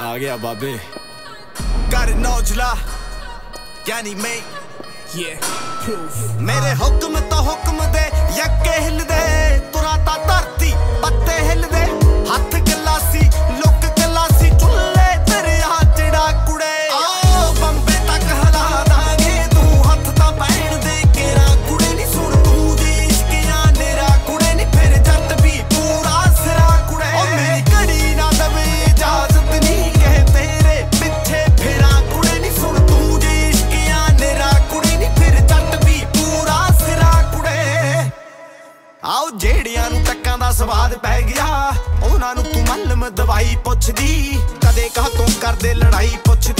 ਆ ਗਿਆ ਬਾਬੇ। ਕਰ ਨੌਜਲਾ ਯਾਨੀ ਮੈਂ। ਮੇਰੇ ਹੁਕਮ ਤਾਂ ਹੁਕਮ ਦੇ ਯੱਕੇ ਹਿੱਲਦੇ। ਤੁਰਾ ਤਾਂ ਧਰਤੀ ਪੱਤੇ ਹਿੱਲਦੇ। ਹੱਥ ਕਈਆਂ ਨੂੰ ਟੱਕਾਂ ਦਾ ਸਵਾਦ ਪੈ ਗਿਆ। ਉਹਨਾਂ ਨੂੰ ਤੂੰ ਮੱਲਮ ਦਵਾਈ ਪੁੱਛਦੀ, ਕਦੇ ਕਾਹ ਤੋਂ ਕਰਦੇ ਲੜਾਈ ਪੁੱਛਦੀ।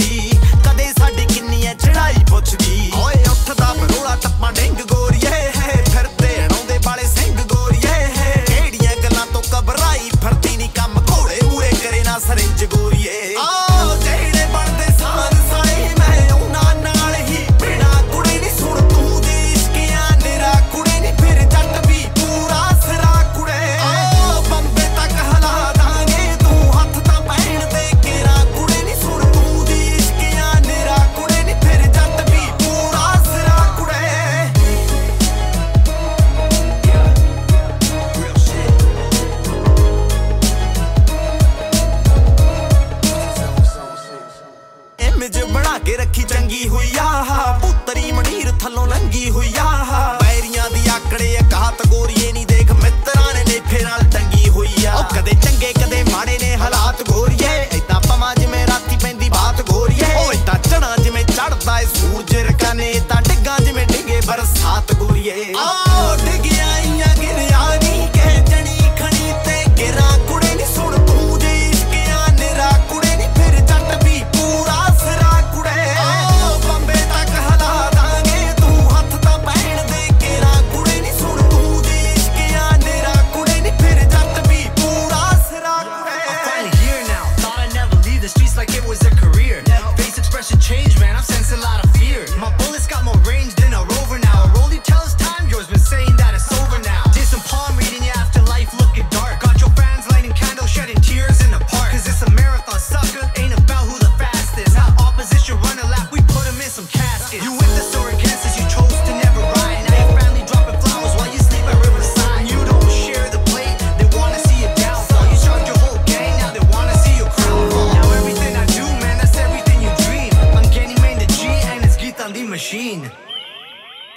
ਥੱਲੋਂ ਲੰਗੀ ਹੋਈ ਆ। ਬੈਰੀਆਂ ਦੀ ਆਕੜੇ ਅਕਾਤ ਗੋਰੀਏ ਨਹੀਂ ਦੇਖ, ਮਿੱਤਰਾਂ ਨੇ ਨੇਫੇ ਨਾਲ ਟੰਗੀ ਹੋਈ ਆ। ਉਹ ਕਦੇ ਚੰਗੇ, ਕਦੇ the streets like it was a career. ਦੀ ਮਸ਼ੀਨ।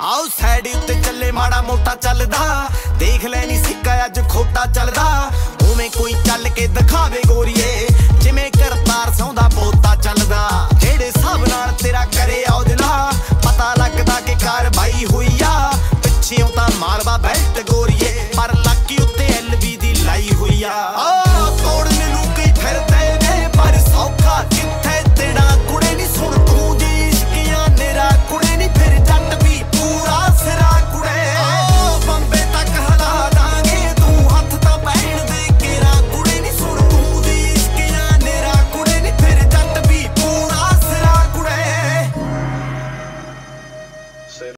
ਆਓ ਸਾਈਡ ਉੱਤੇ ਚੱਲੇ, ਮਾੜਾ ਮੋਟਾ ਚੱਲਦਾ। ਦੇਖ ਲੈ ਨਹੀਂ ਸਿੱਕਾ ਅੱਜ ਖੋਟਾ ਚੱਲਦਾ। ਉਵੇਂ ਕੋਈ ਚੱਲ ਕੇ ਦਿਖਾਵੇ ਗੋਰੀਏ। ਜਿਵੇਂ ਕਰਤਾਰ ਸੌਂਦਾ, ਪੋਤਾ ਚੱਲਦਾ। ਜਿਹੜੇ ਸਭ